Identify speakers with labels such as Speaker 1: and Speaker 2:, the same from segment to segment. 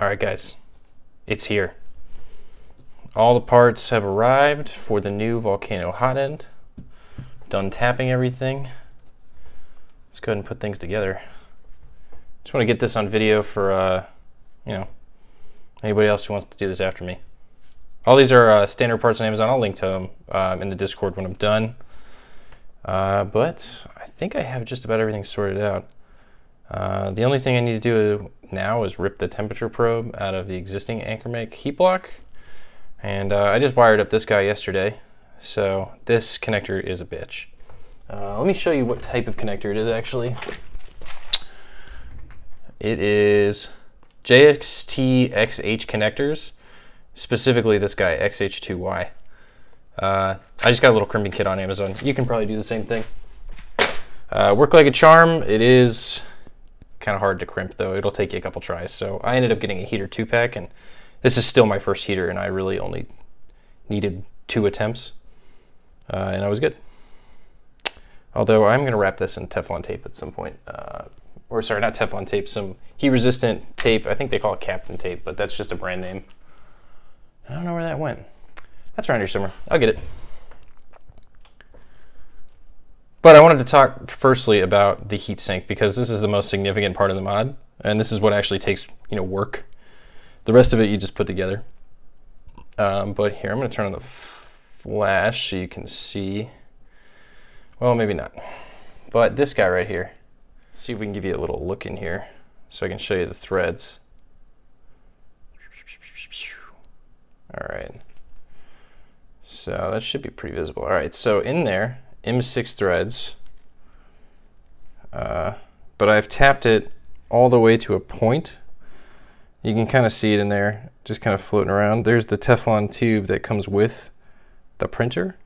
Speaker 1: All right, guys, it's here. All the parts have arrived for the new Volcano hot end. Done tapping everything. Let's go ahead and put things together. Just want to get this on video for, uh, you know, anybody else who wants to do this after me. All these are uh, standard parts on Amazon. I'll link to them um, in the Discord when I'm done. Uh, but I think I have just about everything sorted out. Uh, the only thing I need to do now is rip the temperature probe out of the existing AnkerMake heat block. And uh, I just wired up this guy yesterday. So this connector is a bitch. Uh, let me show you what type of connector it is actually. It is JST XH connectors, specifically this guy, XH2Y. Uh, I just got a little crimping kit on Amazon. You can probably do the same thing. Uh, work like a charm. It is kind of hard to crimp though. It'll take you a couple tries. So I ended up getting a heater two pack and this is still my first heater and I really only needed two attempts uh, and I was good. Although I'm going to wrap this in Teflon tape at some point. Uh, or sorry, not Teflon tape, some heat resistant tape. I think they call it Kapton tape, but that's just a brand name. I don't know where that went. That's around here somewhere. I'll get it. But I wanted to talk firstly about the heatsink because this is the most significant part of the mod, and this is what actually takes you know work. The rest of it you just put together. Um, but here I'm going to turn on the flash so you can see. Well, maybe not. But this guy right here. Let's see if we can give you a little look in here so I can show you the threads. All right. So that should be pretty visible. All right, so in there, M6 threads, uh, but I've tapped it all the way to a point. You can kind of see it in there, just kind of floating around. There's the Teflon tube that comes with the printer.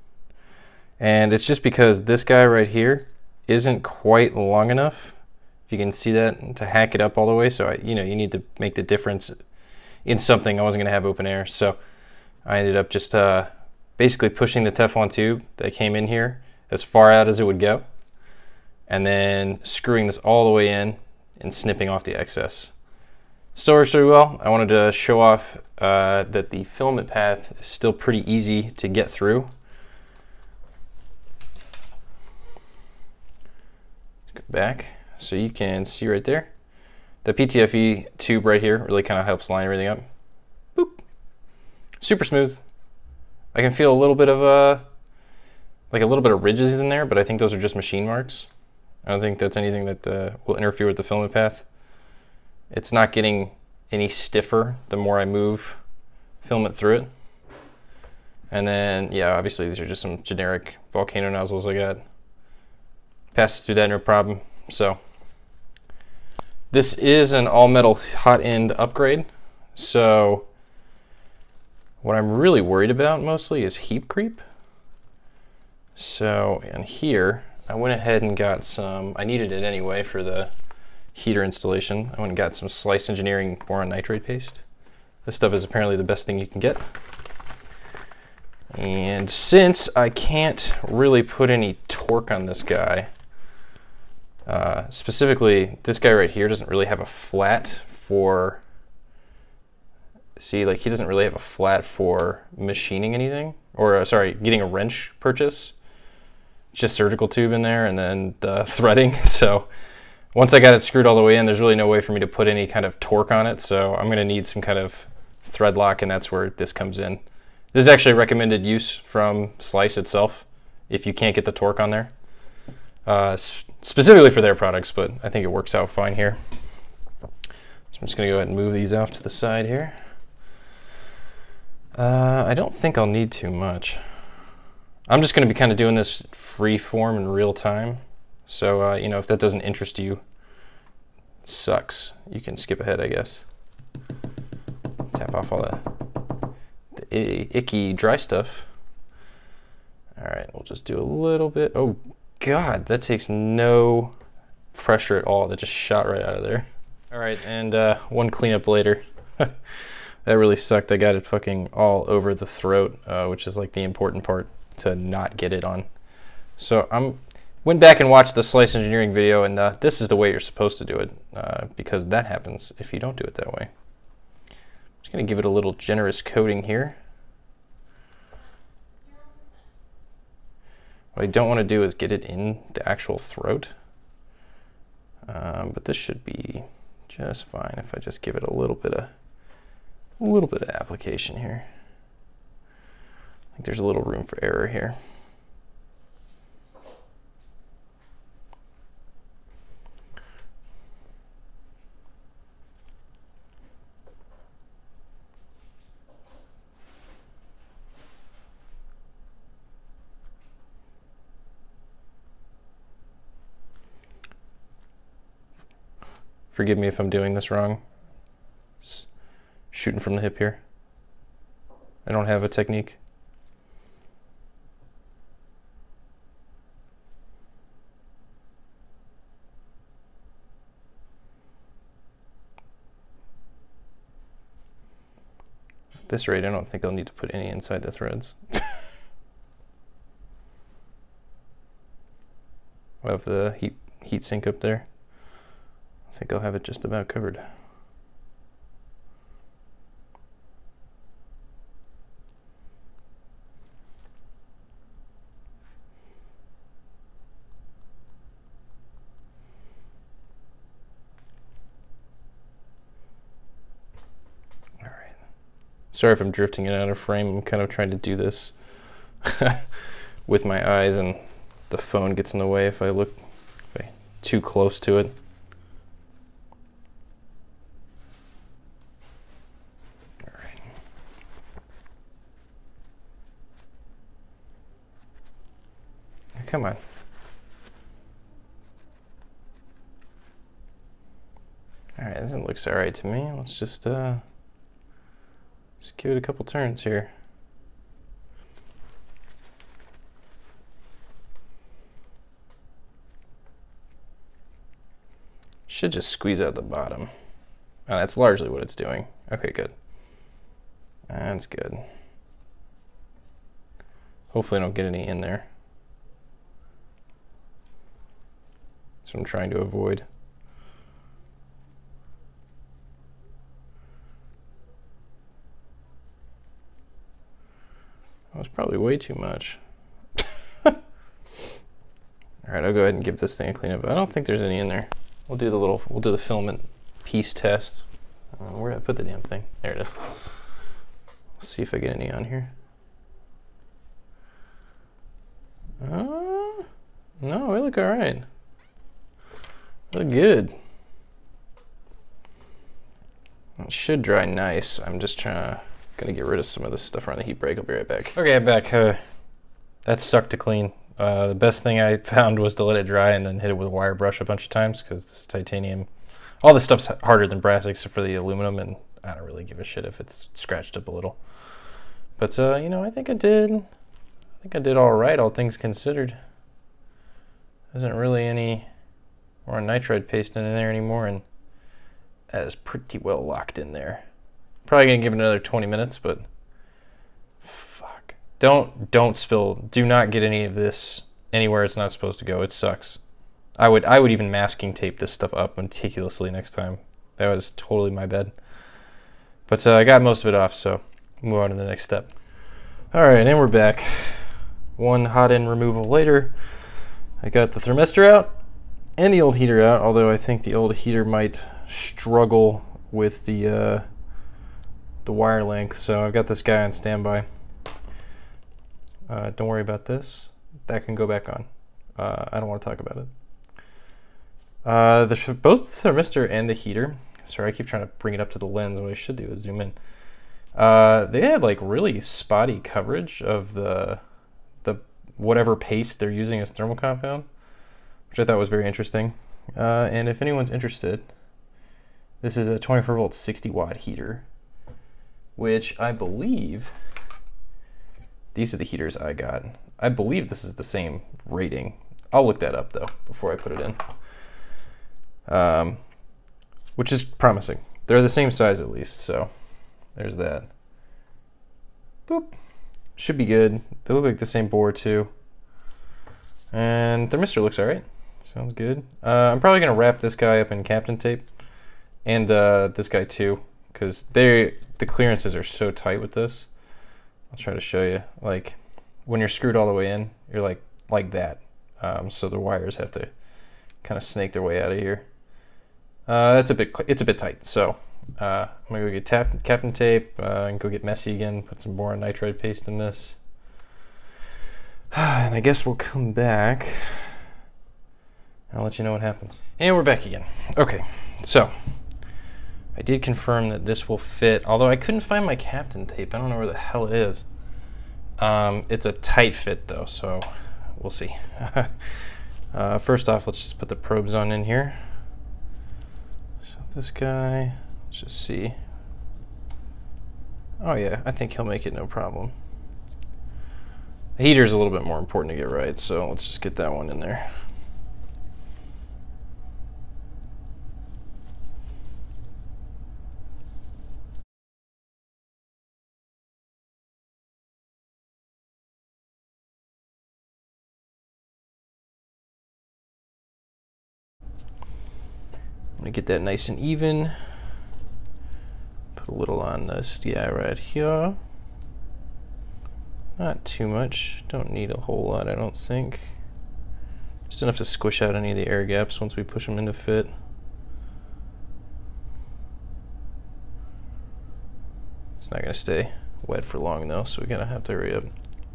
Speaker 1: And it's just because this guy right here isn't quite long enough, if you can see that, to hack it up all the way. So, I, you know, you need to make the difference in something. I wasn't going to have open air. So I ended up just uh, basically pushing the Teflon tube that came in here as far out as it would go, and then screwing this all the way in and snipping off the excess. So works really well. I wanted to show off uh, that the filament path is still pretty easy to get through. Let's go back so you can see right there. The PTFE tube right here really kind of helps line everything up. Boop. Super smooth. I can feel a little bit of a uh, like a little bit of ridges in there, but I think those are just machine marks. I don't think that's anything that uh, will interfere with the filament path. It's not getting any stiffer the more I move filament through it. And then, yeah, obviously these are just some generic volcano nozzles I got. Passes through that no problem. So this is an all metal hot end upgrade. So what I'm really worried about mostly is heat creep. So in here, I went ahead and got some, I needed it anyway for the heater installation. I went and got some Slice Engineering boron nitride paste. This stuff is apparently the best thing you can get. And since I can't really put any torque on this guy, uh, specifically this guy right here doesn't really have a flat for, see like he doesn't really have a flat for machining anything, or uh, sorry, getting a wrench purchase just surgical tube in there and then the threading. So once I got it screwed all the way in, there's really no way for me to put any kind of torque on it. So I'm gonna need some kind of thread lock and that's where this comes in. This is actually recommended use from Slice itself if you can't get the torque on there. Uh, specifically for their products, but I think it works out fine here. So I'm just gonna go ahead and move these off to the side here. Uh, I don't think I'll need too much. I'm just going to be kind of doing this free form in real time. So, uh, you know, if that doesn't interest you, sucks. You can skip ahead, I guess. Tap off all the, the icky dry stuff. All right, we'll just do a little bit. Oh, God, that takes no pressure at all. That just shot right out of there. All right, and uh, one cleanup later. that really sucked. I got it fucking all over the throat, uh, which is like the important part to not get it on. So I'm went back and watched the slice engineering video and uh, this is the way you're supposed to do it uh, because that happens if you don't do it that way. Just going to give it a little generous coating here. What I don't want to do is get it in the actual throat. Um, but this should be just fine if I just give it a little bit of a little bit of application here. Think there's a little room for error here. Forgive me if I'm doing this wrong. Just shooting from the hip here. I don't have a technique. This rate, I don't think I'll need to put any inside the threads. we have the heat heat sink up there. I think I'll have it just about covered. All right. Sorry if I'm drifting it out of frame. I'm kind of trying to do this with my eyes and the phone gets in the way if I look too close to it. Alright. Come on. Alright, that looks alright to me. Let's just uh just give it a couple turns here. Should just squeeze out the bottom. Oh, that's largely what it's doing. Okay, good. That's good. Hopefully I don't get any in there. What I'm trying to avoid. That was probably way too much. All right, I'll go ahead and give this thing a clean up. I don't think there's any in there. We'll do the little, we'll do the filament piece test. Uh, where did I put the damn thing? There it is. Let's see if I get any on here. Uh, no, we look all right. Look good. It should dry nice. I'm just trying to gonna get rid of some of this stuff around the heat break. I'll be right back. Okay, I'm back. Uh, that sucked to clean. Uh, the best thing I found was to let it dry and then hit it with a wire brush a bunch of times because this titanium, all this stuff's harder than brass except for the aluminum, and I don't really give a shit if it's scratched up a little. But uh, you know, I think I did. I think I did all right, all things considered. There isn't really any boron nitride paste in there anymore, and that is pretty well locked in there. Probably gonna give it another 20 minutes, but fuck. Don't don't spill. Do not get any of this anywhere it's not supposed to go. It sucks. I would I would even masking tape this stuff up meticulously next time. That was totally my bad. But uh, I got most of it off, so move on to the next step. All right, and we're back. One hot end removal later. I got the thermistor out and the old heater out, although I think the old heater might struggle with the uh, the wire length. So I've got this guy on standby. Uh, don't worry about this. That can go back on. Uh, I don't want to talk about it. Uh, the both the thermistor and the heater. Sorry, I keep trying to bring it up to the lens. What I should do is zoom in. Uh, they had like really spotty coverage of the the whatever paste they're using as thermal compound which I thought was very interesting. Uh, and if anyone's interested, this is a 24 volt 60 watt heater, which I believe these are the heaters I got. I believe this is the same rating. I'll look that up though before I put it in. Um, which is promising. They're the same size at least, so there's that. Boop. Should be good. They look like the same board too. And thermistor looks alright. Sounds good. Uh, I'm probably going to wrap this guy up in Kapton tape and uh, this guy too because they the clearances are so tight with this. I'll try to show you. Like when you're screwed all the way in, you're like like that. Um, so the wires have to kind of snake their way out of here. Uh, that's a bit it's a bit tight. So uh, I'm gonna go get tap, Kapton tape uh, and go get messy again. Put some boron nitride paste in this. And I guess we'll come back. I'll let you know what happens. And we're back again. Okay, so I did confirm that this will fit, although I couldn't find my Kapton tape. I don't know where the hell it is. Um, it's a tight fit though, so we'll see. uh, first off, let's just put the probes on in here. So this guy, let's just see. Oh yeah, I think he'll make it no problem. The heater is a little bit more important to get right, so let's just get that one in there. Gonna get that nice and even. Put a little on this guy right here. Not too much. Don't need a whole lot, I don't think. Just enough to squish out any of the air gaps once we push them into fit. It's not gonna stay wet for long though, so we're gonna have to hurry up.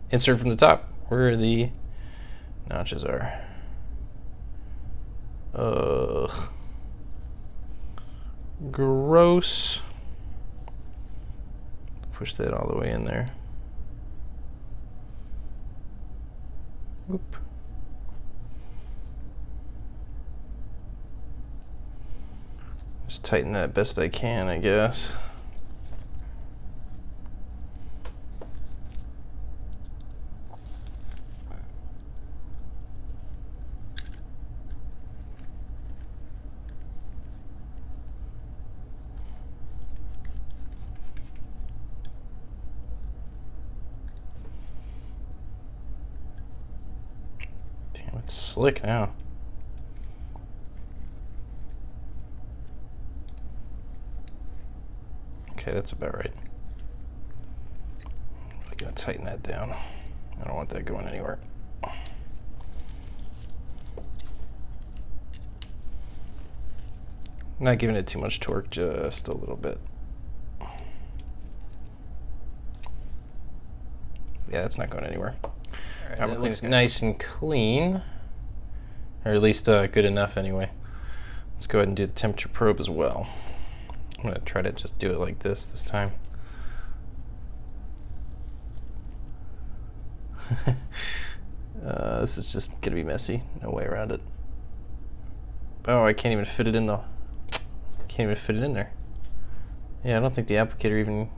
Speaker 1: Insert from the top, where the notches are. Ugh. Gross. Push that all the way in there. Whoop. Just tighten that best I can, I guess. It's slick now. Okay, that's about right. I gotta tighten that down. I don't want that going anywhere. Not giving it too much torque, just a little bit. Yeah, that's not going anywhere. Right, it looks nice and clean or at least uh, good enough anyway. Let's go ahead and do the temperature probe as well. I'm gonna try to just do it like this this time. uh, this is just gonna be messy, no way around it. Oh, I can't even fit it in the, can't even fit it in there. Yeah, I don't think the applicator even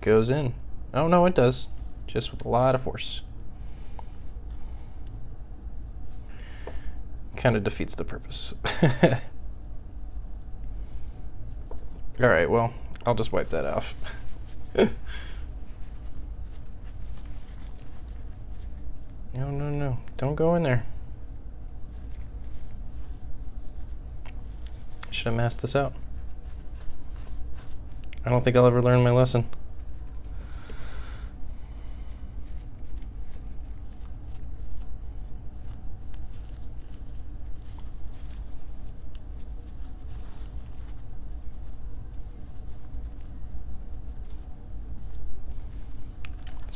Speaker 1: goes in. Oh no, it does, just with a lot of force. Kind of defeats the purpose. Alright, well, I'll just wipe that off. no, no, no. Don't go in there. Should have masked this out. I don't think I'll ever learn my lesson.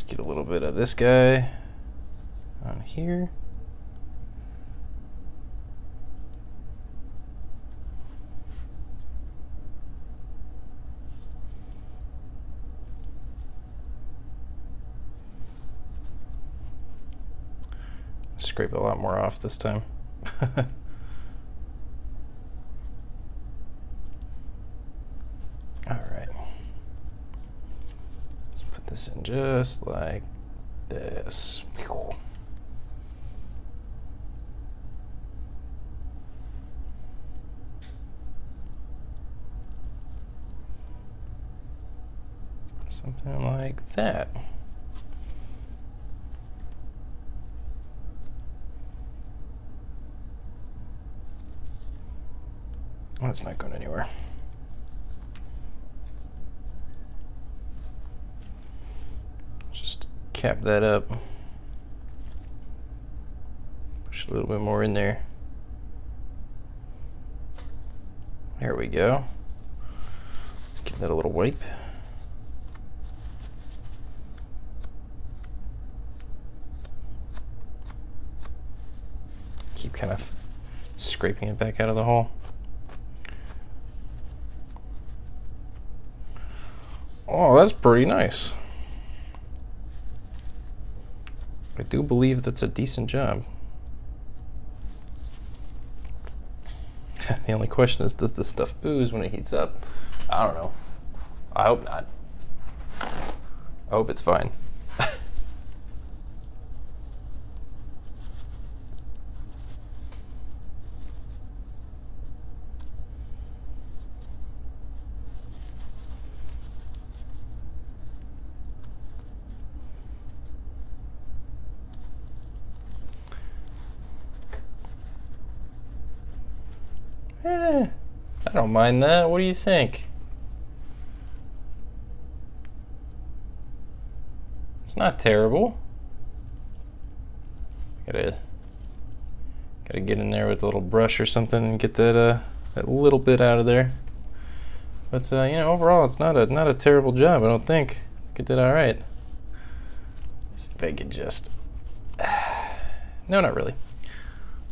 Speaker 1: get a little bit of this guy on here. Scrape a lot more off this time. All right. Let's put this in just like this. Something like that. Well, it's not going anywhere. Cap that up. Push a little bit more in there. There we go. Give that a little wipe. Keep kind of scraping it back out of the hole. Oh, that's pretty nice. I do believe that's a decent job. the only question is, does this stuff ooze when it heats up? I don't know. I hope not. I hope it's fine. Eh, I don't mind that. What do you think? It's not terrible. Gotta gotta get in there with a little brush or something and get that uh that little bit out of there. But uh, you know, overall, it's not a not a terrible job. I don't think. I did all right. See if I can just. No, not really.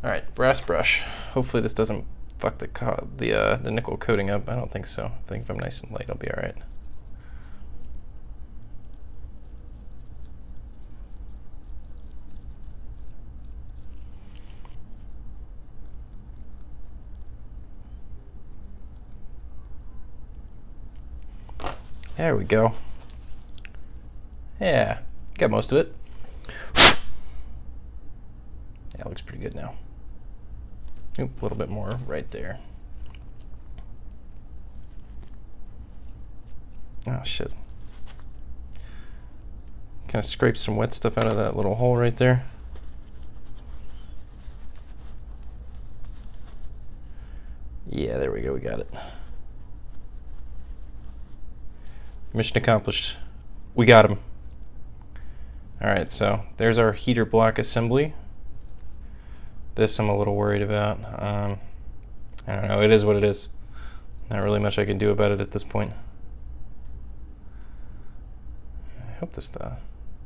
Speaker 1: All right, brass brush. Hopefully, this doesn't fuck the the uh, the nickel coating up. I don't think so. I think if I'm nice and light, I'll be all right. There we go. Yeah, got most of it. That looks pretty good now. Oop, a little bit more right there. Oh shit. Kind of scrape some wet stuff out of that little hole right there. Yeah, there we go, we got it. Mission accomplished. We got him. Alright, so there's our heater block assembly. This I'm a little worried about. Um, I don't know, it is what it is. Not really much I can do about it at this point. I hope this uh,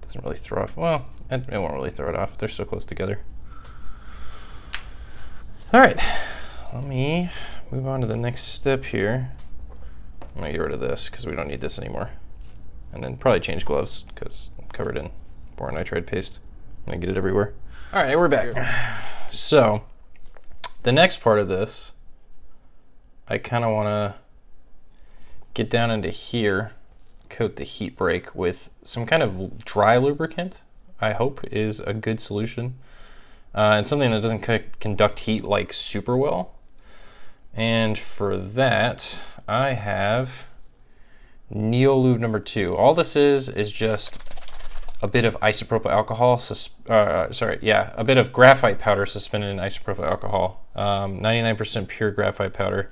Speaker 1: doesn't really throw off. Well, it, it won't really throw it off. They're so close together. All right, let me move on to the next step here. I'm gonna get rid of this because we don't need this anymore. And then probably change gloves because I'm covered in boron nitride paste. I'm gonna get it everywhere. All right, we're back. So, the next part of this, I kind of want to get down into here, coat the heat break with some kind of dry lubricant, I hope is a good solution. Uh, and something that doesn't conduct heat like super well. And for that, I have Neolube number two. All this is, is just a bit of isopropyl alcohol, uh, sorry, yeah, a bit of graphite powder suspended in isopropyl alcohol. 99% um, pure graphite powder.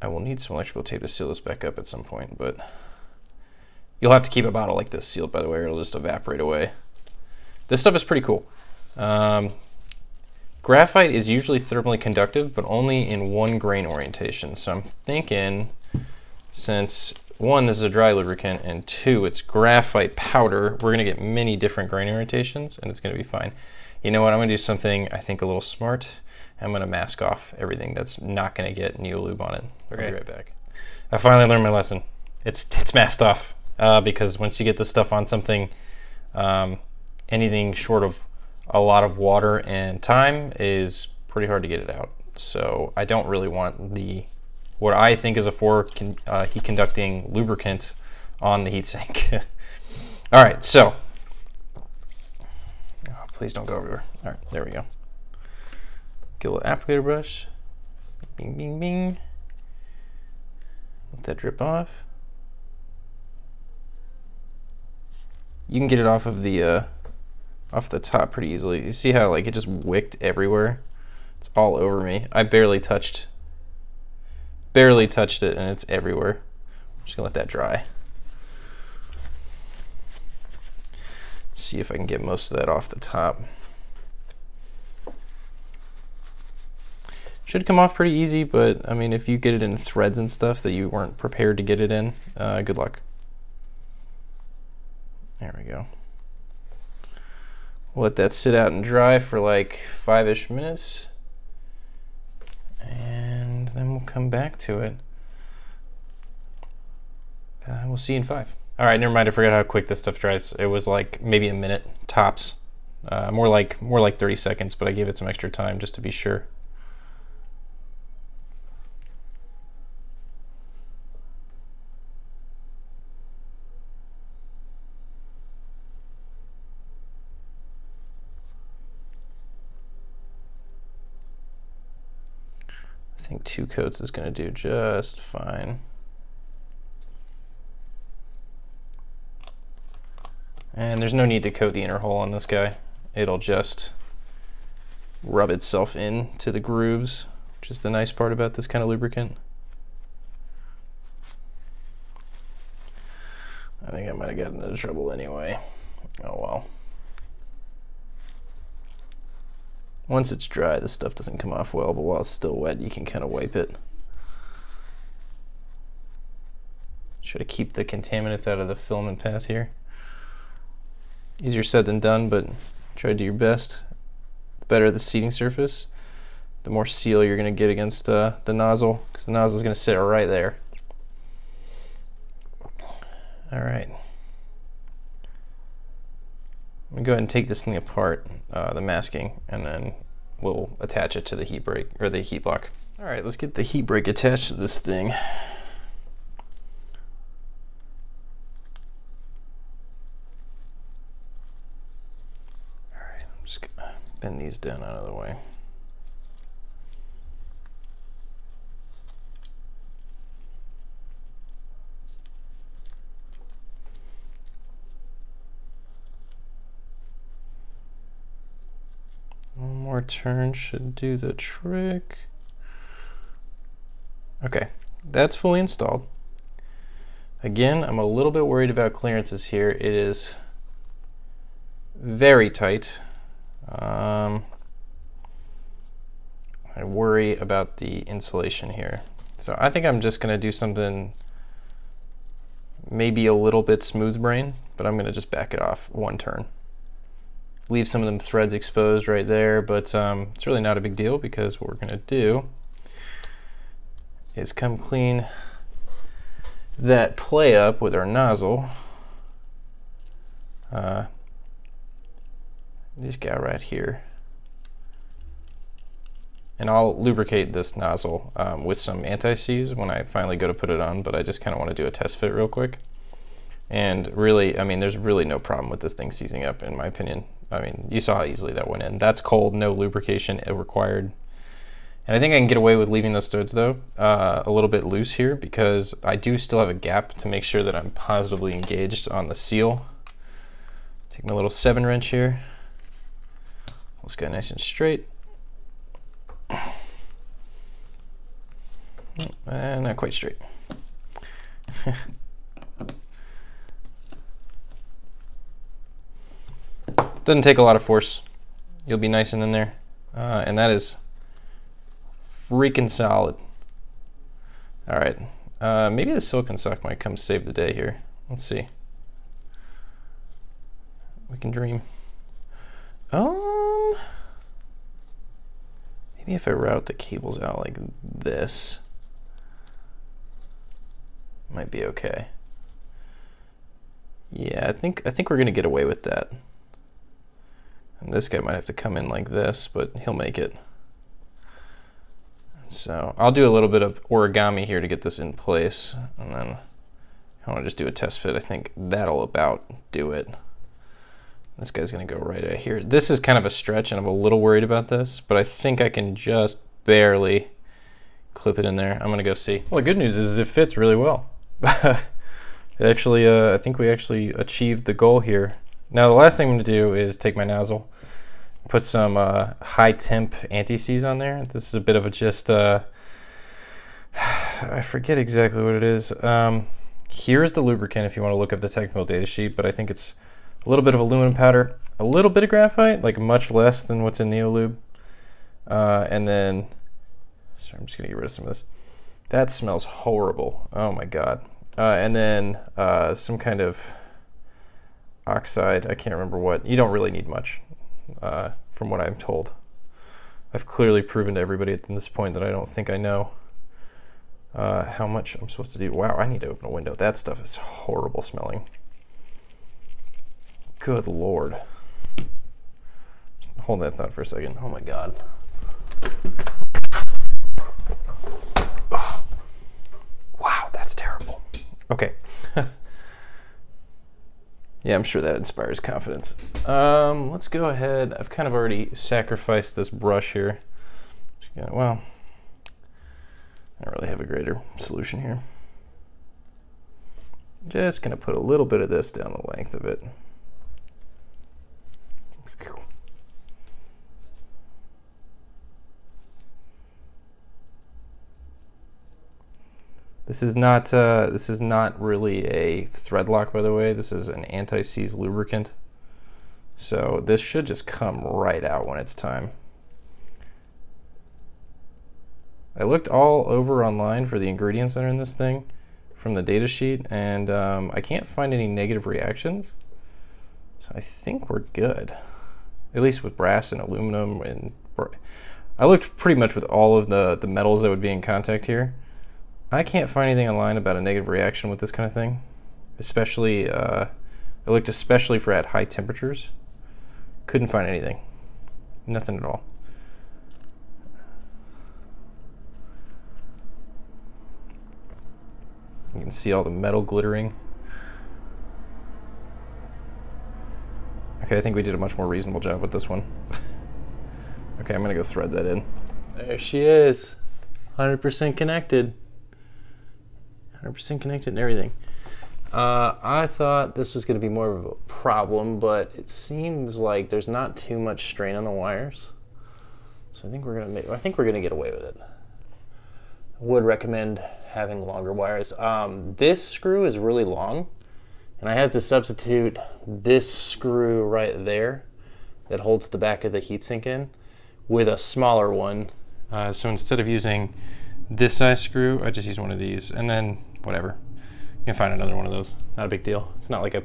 Speaker 1: I will need some electrical tape to seal this back up at some point, but you'll have to keep a bottle like this sealed, by the way, or it'll just evaporate away. This stuff is pretty cool. Um, graphite is usually thermally conductive, but only in one grain orientation. So I'm thinking, since one, this is a dry lubricant, and two, it's graphite powder. We're gonna get many different grain orientations, and it's gonna be fine. You know what, I'm gonna do something I think a little smart. I'm gonna mask off everything that's not gonna get Neolube on it. Okay. I'll be right back. I finally learned my lesson. It's, it's masked off, uh, because once you get this stuff on something, um, anything short of a lot of water and time is pretty hard to get it out. So I don't really want the what I think is a four con uh, heat conducting lubricant on the heatsink. All right, so oh, please don't go over everywhere. All right, there we go. Get a little applicator brush. Bing, bing, bing. Let that drip off. You can get it off of the uh, off the top pretty easily. You see how like it just wicked everywhere? It's all over me. I barely touched barely touched it and it's everywhere. I'm just gonna let that dry. see if I can get most of that off the top. Should come off pretty easy, but I mean, if you get it in threads and stuff that you weren't prepared to get it in, uh, good luck. There we go. We'll let that sit out and dry for like five-ish minutes. And then we'll come back to it. Uh, we'll see you in five. All right, never mind. I forgot how quick this stuff dries. It was like maybe a minute tops. Uh, more like more like 30 seconds, but I gave it some extra time just to be sure. Think two coats is going to do just fine. And there's no need to coat the inner hole on this guy. It'll just rub itself in to the grooves, which is the nice part about this kind of lubricant. I think I might have gotten into trouble anyway. Oh well. Once it's dry, the stuff doesn't come off well, but while it's still wet, you can kind of wipe it. Try to keep the contaminants out of the filament path here easier said than done, but try to do your best. The better the seating surface, the more seal you're going to get against uh, the nozzle, because the nozzle is going to sit right there. All right. I'm to go ahead and take this thing apart, uh, the masking, and then we'll attach it to the heat break, or the heat block. All right, let's get the heat break attached to this thing. All right, I'm just gonna bend these down out of the way. One more turn should do the trick. Okay, that's fully installed. Again, I'm a little bit worried about clearances here. It is very tight. Um, I worry about the insulation here. So I think I'm just going to do something maybe a little bit smooth brain, but I'm going to just back it off one turn. Leave some of them threads exposed right there, but um, it's really not a big deal because what we're to do is come clean that play up with our nozzle. Uh, this guy right here. And I'll lubricate this nozzle um, with some anti-seize when I finally go to put it on, but I just kind of want to do a test fit real quick. And really, I mean, there's really no problem with this thing seizing up, in my opinion. I mean, you saw how easily that went in. That's cold, no lubrication required. And I think I can get away with leaving those threads, though, uh, a little bit loose here because I do still have a gap to make sure that I'm positively engaged on the seal. Take my little seven wrench here. Let's go nice and straight. And not quite straight. Doesn't take a lot of force. You'll be nice and in there. Uh, and that is freaking solid. All right. Uh, maybe the silicone sock might come save the day here. Let's see. We can dream. Um, maybe if I route the cables out like this, might be okay. Yeah, I think I think we're gonna get away with that. And this guy might have to come in like this, but he'll make it. So I'll do a little bit of origami here to get this in place, and then I want to just do a test fit. I think that'll about do it. This guy's gonna go right out here. This is kind of a stretch and I'm a little worried about this, but I think I can just barely clip it in there. I'm gonna go see. Well, the good news is it fits really well. it actually, uh, I think we actually achieved the goal here. Now the last thing I'm gonna do is take my nozzle, put some uh, high temp anti-seize on there. This is a bit of a just, uh, I forget exactly what it is. Um, here's the lubricant if you wanna look up the technical data sheet, but I think it's a little bit of aluminum powder, a little bit of graphite, like much less than what's in Neolube. Uh, and then, sorry, I'm just gonna get rid of some of this. That smells horrible. Oh my God. Uh, and then uh, some kind of oxide, I can't remember what. You don't really need much, uh, from what I'm told. I've clearly proven to everybody at this point that I don't think I know uh, how much I'm supposed to do. Wow, I need to open a window. That stuff is horrible smelling. Good lord. hold that thought for a second. Oh my god. Wow, that's terrible. Okay. yeah, I'm sure that inspires confidence. Um, let's go ahead. I've kind of already sacrificed this brush here. Well, I don't really have a greater solution here. Just gonna put a little bit of this down the length of it. This is not uh, this is not really a thread lock, by the way. This is an anti-seize lubricant. So this should just come right out when it's time. I looked all over online for the ingredients that are in this thing from the data sheet, and um, I can't find any negative reactions. So I think we're good, at least with brass and aluminum. And I looked pretty much with all of the, the metals that would be in contact here. I can't find anything online about a negative reaction with this kind of thing, especially, uh, I looked especially for at high temperatures. Couldn't find anything, nothing at all. You can see all the metal glittering. Okay, I think we did a much more reasonable job with this one. okay, I'm gonna go thread that in. There she is. 100% connected. 100% connected and everything. Uh, I thought this was going to be more of a problem, but it seems like there's not too much strain on the wires. So I think we're gonna make. I think we're gonna get away with it. Would recommend having longer wires. Um, this screw is really long, and I had to substitute this screw right there that holds the back of the heatsink in with a smaller one. Uh, so instead of using this size screw, I just use one of these, and then whatever. You can find another one of those. Not a big deal. It's not like a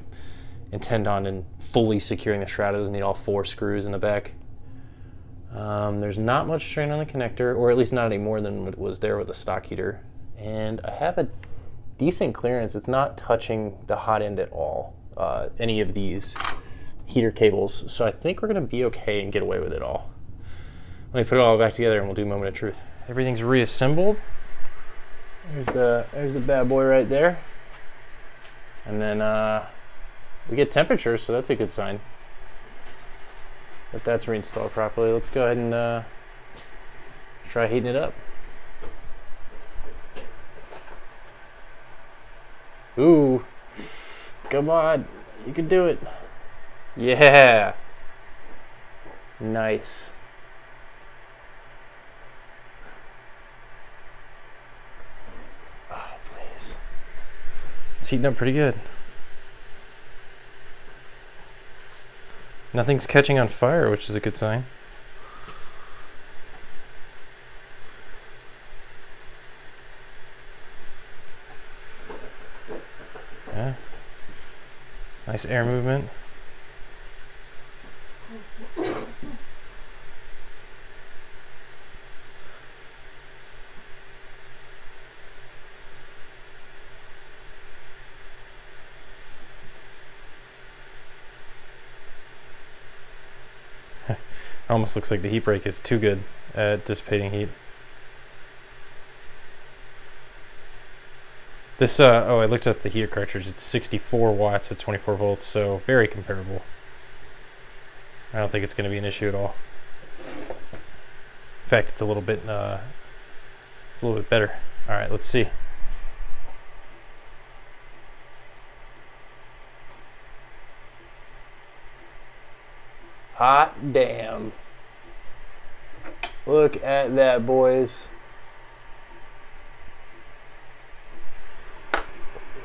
Speaker 1: intend on and fully securing the shroud. It doesn't need all four screws in the back. Um, there's not much strain on the connector, or at least not any more than what was there with the stock heater and I have a decent clearance. It's not touching the hot end at all, uh, any of these heater cables. So I think we're gonna be okay and get away with it all. Let me put it all back together and we'll do moment of truth. Everything's reassembled. There's the, there's the bad boy right there. And then uh, we get temperature, so that's a good sign. That that's reinstalled properly. Let's go ahead and uh, try heating it up. Ooh. Come on. You can do it. Yeah. Nice. Heating up pretty good. Nothing's catching on fire, which is a good sign. Yeah. Nice air movement. Almost looks like the heat break is too good at dissipating heat. This, uh, oh, I looked up the heater cartridge. It's 64 watts at 24 volts, so very comparable. I don't think it's going to be an issue at all. In fact, it's a little bit, uh, it's a little bit better. All right, let's see. Hot damn. Look at that, boys.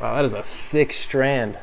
Speaker 1: Wow, that is a thick strand.